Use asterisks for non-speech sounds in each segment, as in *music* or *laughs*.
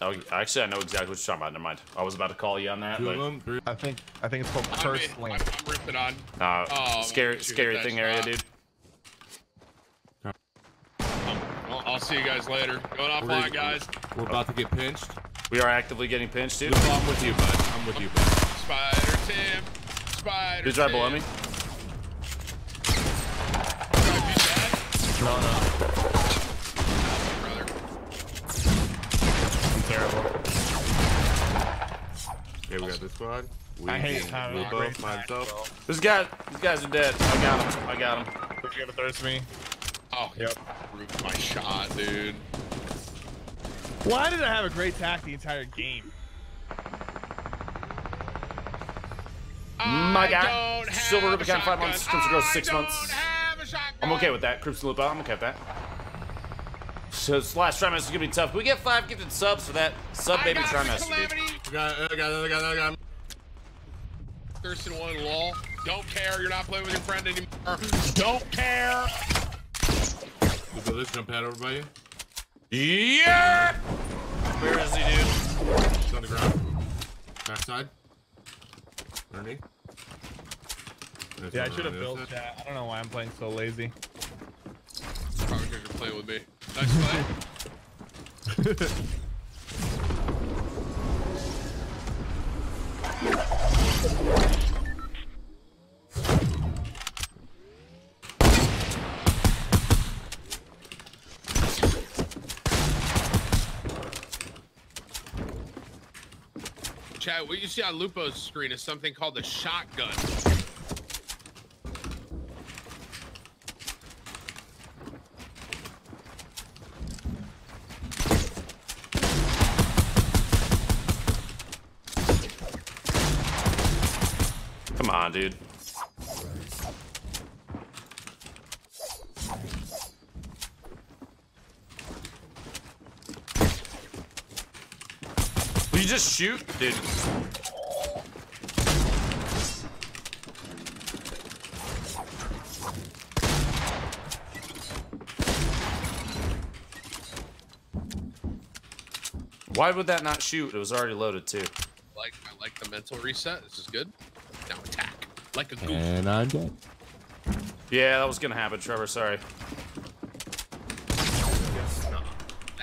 Oh, actually, I know exactly what you're talking about. Never mind. I was about to call you on that, Two of but them, three. I think I think it's called I'm, First I'm, I'm ripping on. uh, Oh, scary, scary that's thing area, not- dude. Well, I'll see you guys later. Going offline, guys. We're about to get pinched. We are actively getting pinched, dude. I'm with you, bud. I'm with you, bud. Spider Tim. Spider. Who's right below me? Drive you dead? No, no, Yeah, we got this squad. We I hate can having Lupo, great myself. This guy, these guys are dead. I got him. I got him. Did you ever thirst me? Oh, Yep. Roofed my shot, dude. Why did I have a great tack the entire game? My I guy. Silver have a Rubicon, five months. Crimson Girl, six months. have a shotgun. I'm okay with that. Crimson Lupo, I'm okay with that. So this last trimester is gonna be tough. Can we get five gifted subs for that sub baby got trimester, dude. Calamity. I got, I got, I got, I got. Thurston one lol. Don't care. You're not playing with your friend anymore. Don't care. Lupo, let's jump pad over by you. Yeah. Where is he, dude? It's on the ground. Backside. Underneath. There's Yeah, I should have on the other built that. chat. I don't know why I'm playing so lazy. Probably because you're playing with me. Nice play. *laughs* What you see on Lupo's screen is something called the shotgun. Come on, dude. You just shoot? Dude. Why would that not shoot? It was already loaded too. Like I like the mental reset. This is good. Now attack like a goof. And I'm dead. Yeah, that was gonna happen, Trevor. Sorry.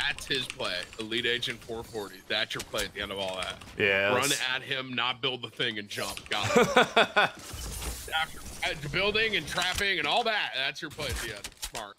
That's his play. Elite Agent 440. That's your play at the end of all that. Yeah. Run that's- at him, not build the thing, and jump. Got it. *laughs* After uh, building and trapping and all that, that's your play at the end. Smart.